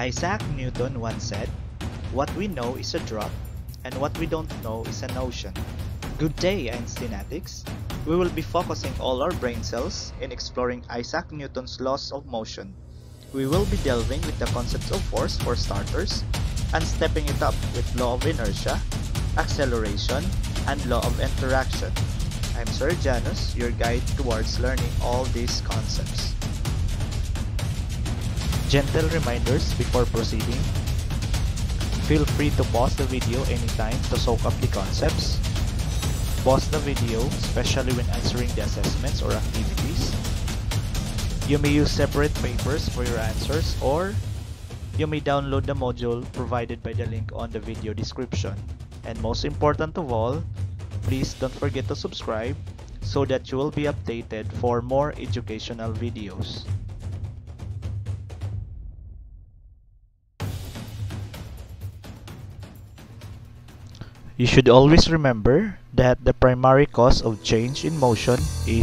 Isaac Newton once said, What we know is a drop, and what we don't know is an ocean. Good day, Einsteinatics! We will be focusing all our brain cells in exploring Isaac Newton's laws of motion. We will be delving with the concepts of force for starters, and stepping it up with law of inertia, acceleration, and law of interaction. I'm Sir Janus, your guide towards learning all these concepts. Gentle reminders before proceeding. Feel free to pause the video anytime to soak up the concepts. Pause the video, especially when answering the assessments or activities. You may use separate papers for your answers or you may download the module provided by the link on the video description. And most important of all, please don't forget to subscribe so that you will be updated for more educational videos. You should always remember that the primary cause of change in motion is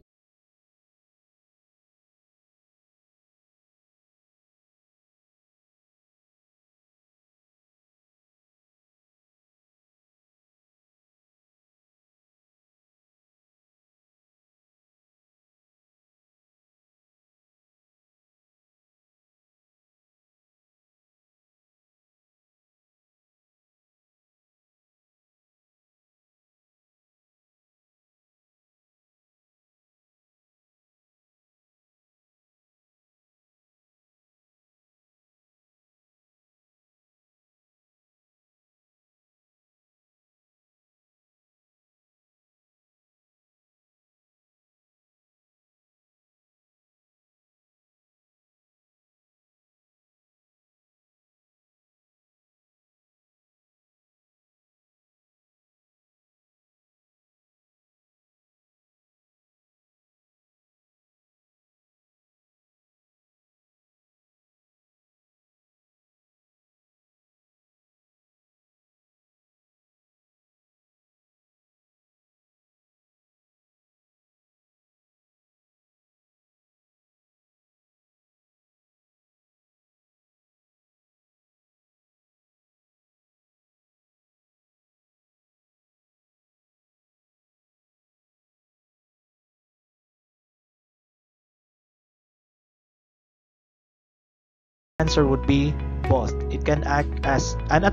answer would be both. It can act as an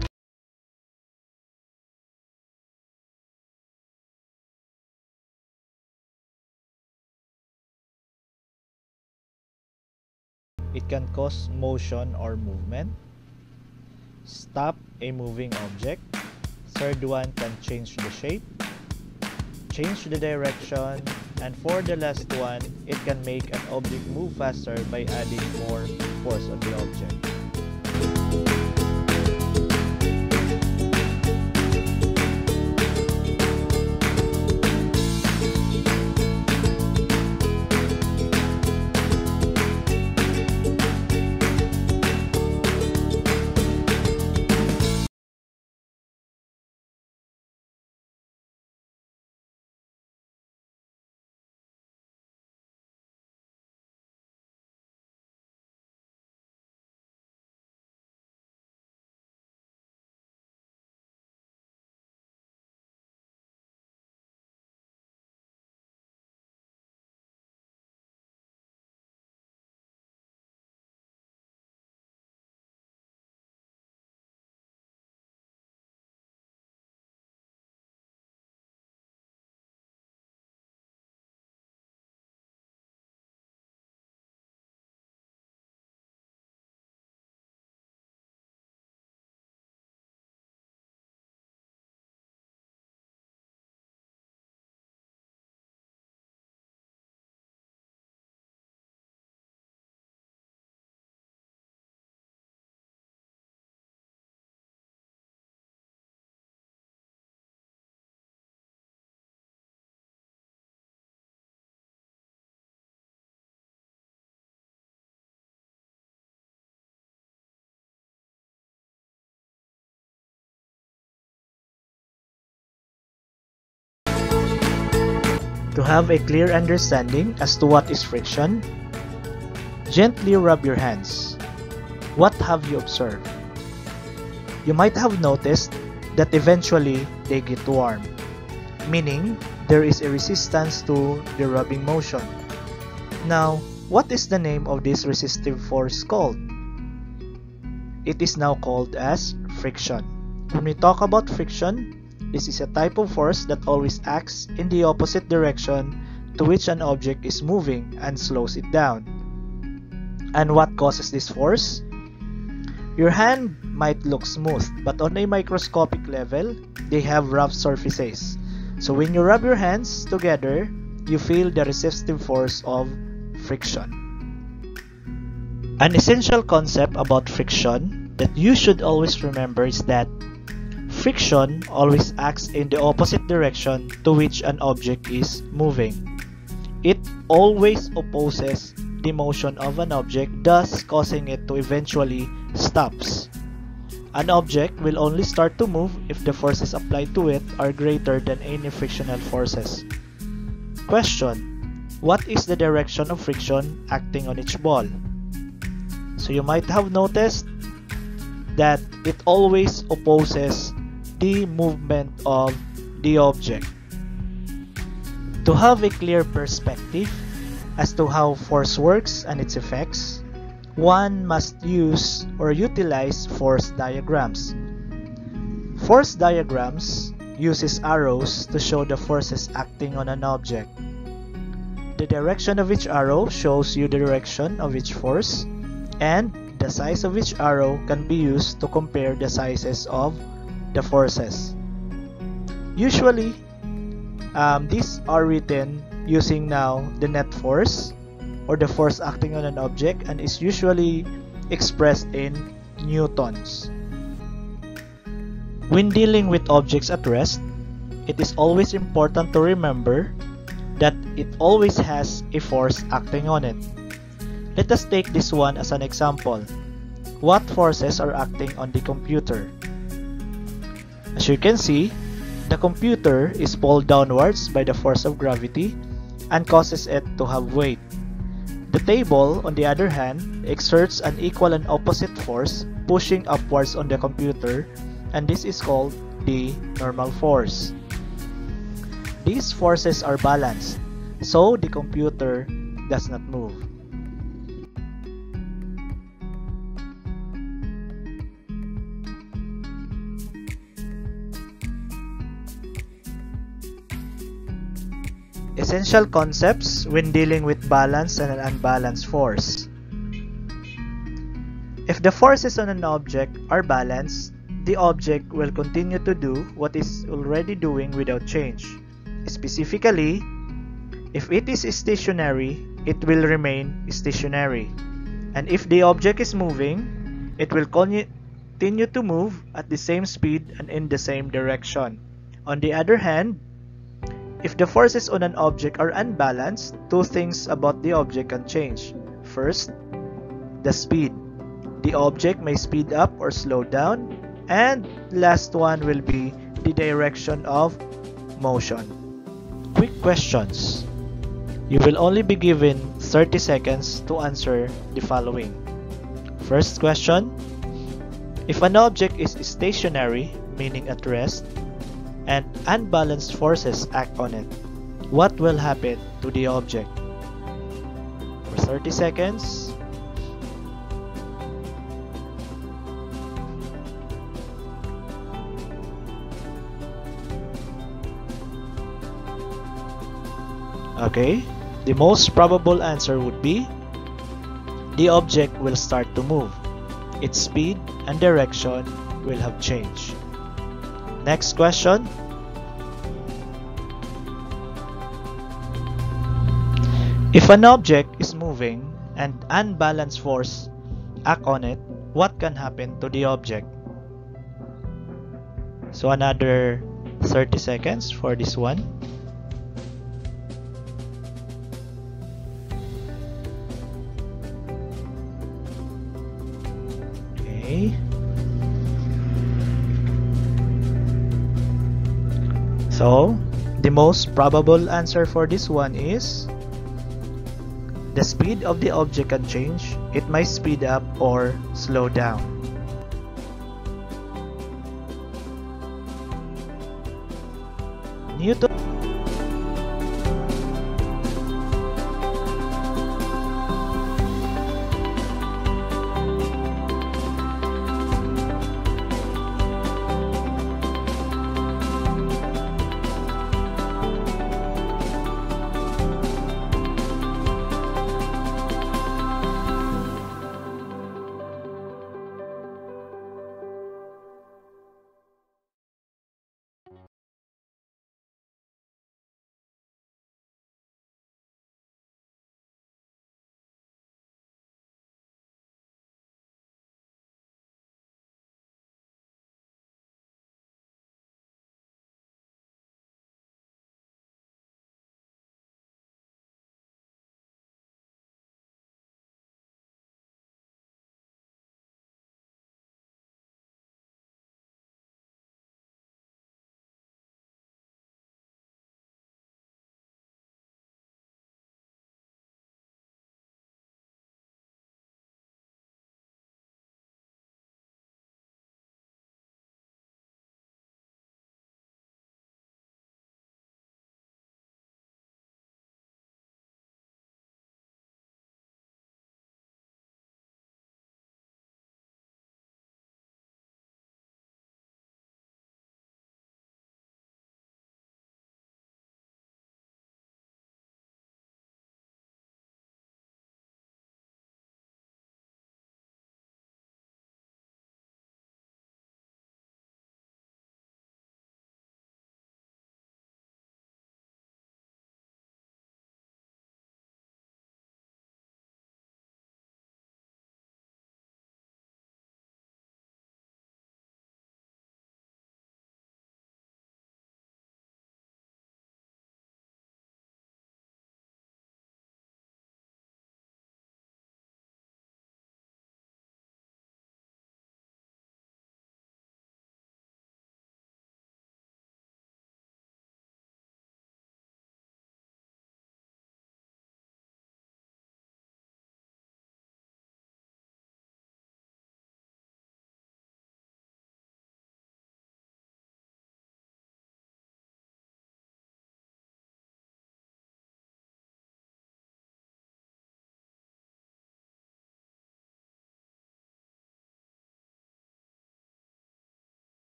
It can cause motion or movement, stop a moving object. Third one can change the shape, change the direction, and for the last one, it can make an object move faster by adding more force on the object. To have a clear understanding as to what is friction, gently rub your hands. What have you observed? You might have noticed that eventually they get warm, meaning there is a resistance to the rubbing motion. Now, what is the name of this resistive force called? It is now called as friction. When we talk about friction, this is a type of force that always acts in the opposite direction to which an object is moving and slows it down. And what causes this force? Your hand might look smooth, but on a microscopic level, they have rough surfaces. So when you rub your hands together, you feel the resistive force of friction. An essential concept about friction that you should always remember is that friction always acts in the opposite direction to which an object is moving. It always opposes the motion of an object, thus causing it to eventually stops. An object will only start to move if the forces applied to it are greater than any frictional forces. Question. What is the direction of friction acting on each ball? So you might have noticed that it always opposes the movement of the object. To have a clear perspective, as to how force works and its effects, one must use or utilize force diagrams. Force diagrams uses arrows to show the forces acting on an object. The direction of each arrow shows you the direction of each force and the size of each arrow can be used to compare the sizes of the forces. Usually, um, these are written using now the net force or the force acting on an object and is usually expressed in newtons. When dealing with objects at rest, it is always important to remember that it always has a force acting on it. Let us take this one as an example. What forces are acting on the computer? As you can see, the computer is pulled downwards by the force of gravity and causes it to have weight. The table, on the other hand, exerts an equal and opposite force pushing upwards on the computer and this is called the normal force. These forces are balanced, so the computer does not move. Essential concepts when dealing with balance and an unbalanced force. If the forces on an object are balanced, the object will continue to do what is already doing without change. Specifically, if it is stationary, it will remain stationary. And if the object is moving, it will continue to move at the same speed and in the same direction. On the other hand, if the forces on an object are unbalanced, two things about the object can change. First, the speed. The object may speed up or slow down. And last one will be the direction of motion. Quick questions. You will only be given 30 seconds to answer the following. First question. If an object is stationary, meaning at rest, unbalanced forces act on it, what will happen to the object? For 30 seconds, Okay, the most probable answer would be the object will start to move. Its speed and direction will have changed. Next question. If an object is moving and unbalanced force act on it, what can happen to the object? So another 30 seconds for this one. Okay. So, the most probable answer for this one is The speed of the object can change. It might speed up or slow down. Newton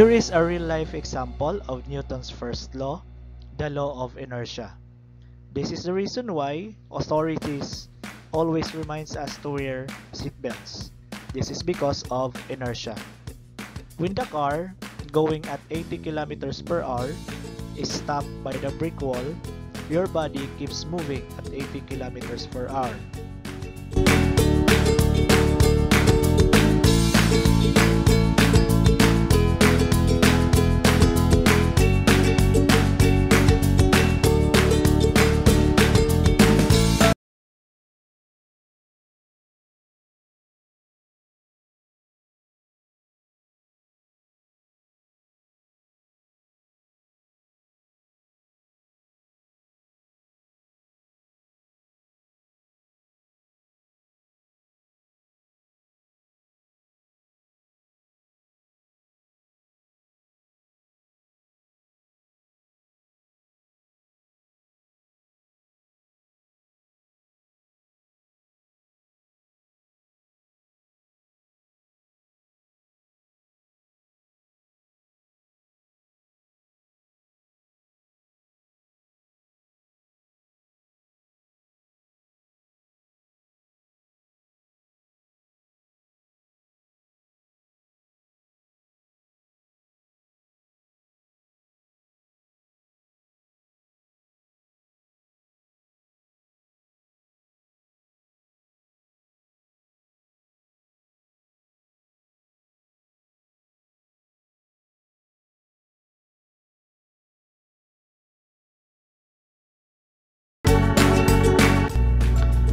Here is a real-life example of Newton's first law, the law of inertia. This is the reason why authorities always reminds us to wear seatbelts. This is because of inertia. When the car going at 80 kilometers per hour is stopped by the brick wall, your body keeps moving at 80 kilometers per hour.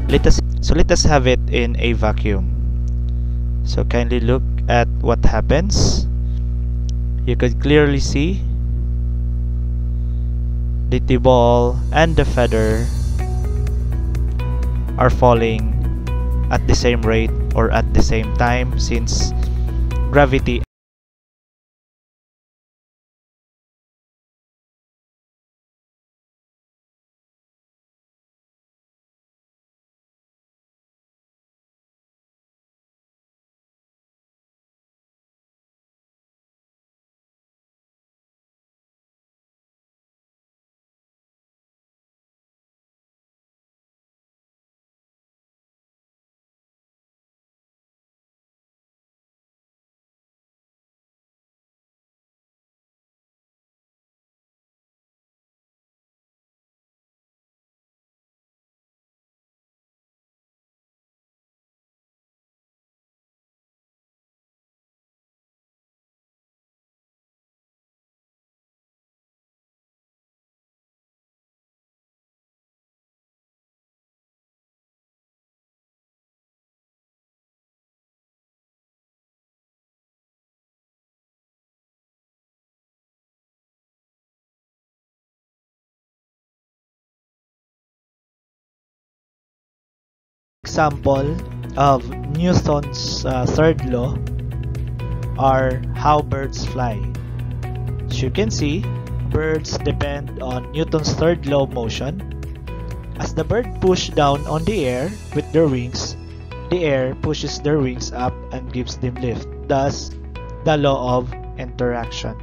Let us So let us have it in a vacuum. So kindly look at what happens. You could clearly see the ball and the feather are falling at the same rate or at the same time since gravity example of Newton's uh, third law are how birds fly. As you can see, birds depend on Newton's third law of motion. As the bird push down on the air with their wings, the air pushes their wings up and gives them lift, thus the law of interaction.